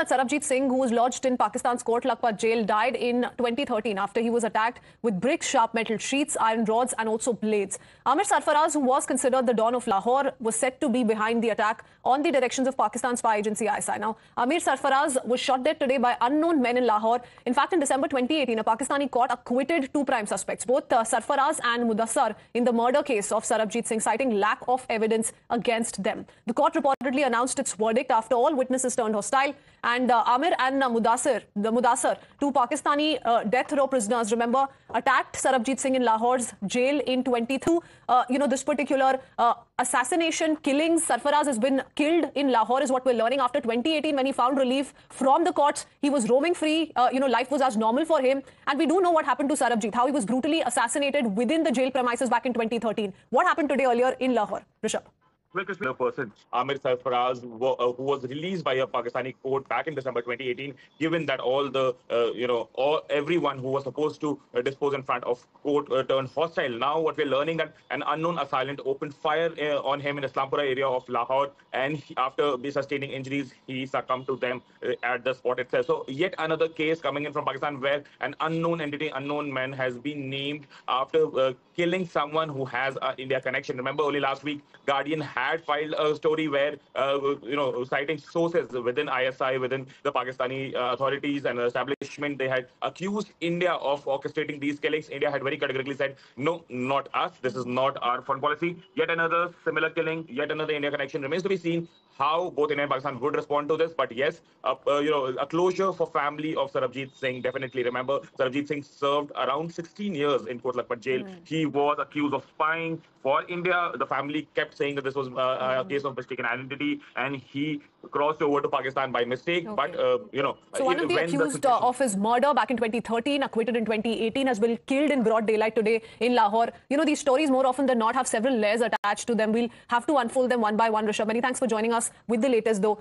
that Sarabjit Singh, who was lodged in Pakistan's Kot Lakhpat jail, died in 2013 after he was attacked with bricks, sharp metal sheets, iron rods, and also blades. Amir Sarfaraz, who was considered the Don of Lahore, was said to be behind the attack on the directions of Pakistan's spy agency ISI. Now, Amir Sarfaraz was shot dead today by unknown men in Lahore. In fact, in December 2018, a Pakistani court acquitted two prime suspects, both uh, Sarfaraz and Mudassar, in the murder case of Sarabjit Singh, citing lack of evidence against them. The court reportedly announced its verdict after all witnesses turned hostile. And uh, Amir and uh, Mudassir, the Mudassar, two Pakistani uh, death row prisoners, remember, attacked Sarabjit Singh in Lahore's jail in 22. Uh, you know, this particular uh, assassination, killings, Sarfaraz has been killed in Lahore is what we're learning after 2018 when he found relief from the courts. He was roaming free. Uh, you know, life was as normal for him. And we do know what happened to Sarabjit, how he was brutally assassinated within the jail premises back in 2013. What happened today earlier in Lahore? Rishabh a person, Amir Sarfaraz, uh, who was released by a Pakistani court back in December 2018, given that all the, uh, you know, all everyone who was supposed to uh, dispose in front of court uh, turned hostile. Now, what we're learning that an unknown assailant opened fire uh, on him in the Islampura area of Lahore, and he, after sustaining injuries, he succumbed to them uh, at the spot itself. So, yet another case coming in from Pakistan where an unknown entity, unknown man, has been named after killing someone who has an India connection. Remember, only last week, Guardian had filed a story where, uh, you know, citing sources within ISI, within the Pakistani uh, authorities and establishment, they had accused India of orchestrating these killings. India had very categorically said, no, not us. This is not our foreign policy. Yet another similar killing, yet another India connection remains to be seen how both India and Pakistan would respond to this. But yes, uh, uh, you know, a closure for family of Sarabjit Singh. Definitely remember, Sarabjit Singh served around 16 years in Kot jail. Mm. He was accused of spying for India. The family kept saying that this was uh. A case of mistaken identity, and he crossed over to Pakistan by mistake. Okay. But uh, you know, so one of the accused the uh, of his murder back in 2013, acquitted in 2018, has been killed in broad daylight today in Lahore. You know, these stories more often than not have several layers attached to them. We'll have to unfold them one by one. Rishabh, many thanks for joining us with the latest, though.